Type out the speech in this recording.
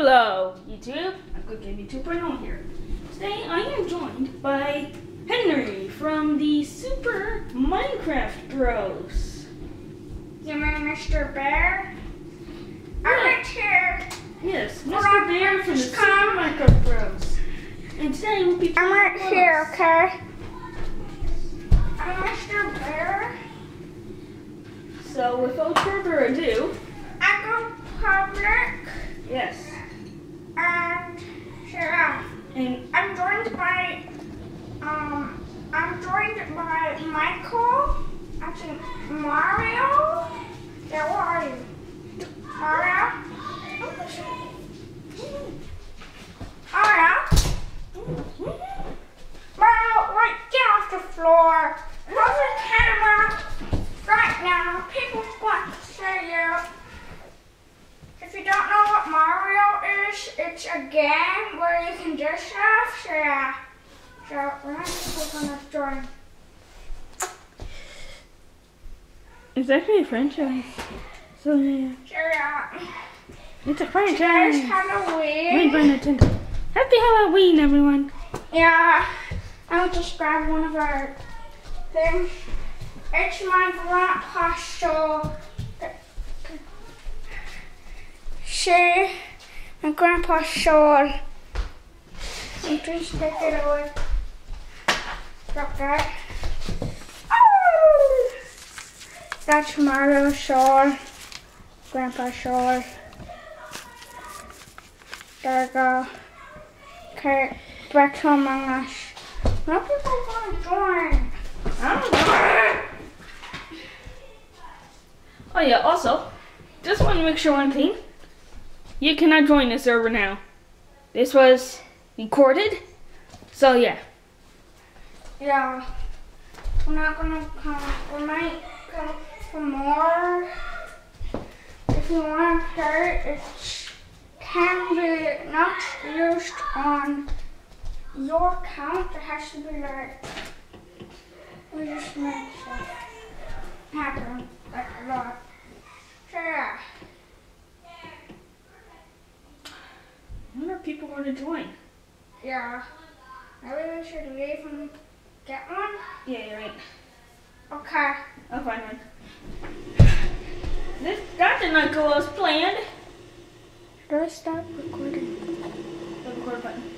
Hello, YouTube. I'm Good Game 2.0 here. Today I am joined by Henry from the Super Minecraft Bros. You mean Mr. Bear? I'm Yeah. right here. Yes, Mr. Bear from the Super. Minecraft Bros. And today we'll be I'm right here, okay? I'm Mr. Bear. So without further ado, I go public yes. And I'm joined by um I'm joined by Michael, Actually, Mario. Yeah, where are you? Mario? Mario? Mario, right, get off the floor. Hold the camera right now. People want to see you. If you don't know what Mario is, it's a game where you can do stuff. So we're not just gonna join. it's actually a franchise. So yeah, yeah. it's a franchise. Made Halloween. by Nintendo. Happy Halloween, everyone. Yeah. I'll just grab one of our things. It's my grandpa's soul. See? My grandpa's soul. Please take it away. Drop that. That's Mario's soul. Grandpa's soul. There we go. Okay, back Among Us. People going to join? I don't know. Oh yeah, also, just want to make sure one thing. You cannot join the server now. This was recorded. So yeah. Yeah. We're not gonna come. We might come for more. If you want to play, it can be not used on your account. It has to be like we just make stuff happen like a lot. So yeah. I wonder if people want to join. Yeah. Maybe we should leave and get one. Yeah, you're right. Okay. I'll find one. This that did not go as planned. Do I stop recording? The record button.